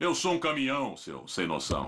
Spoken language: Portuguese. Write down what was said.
Eu sou um caminhão, seu sem noção.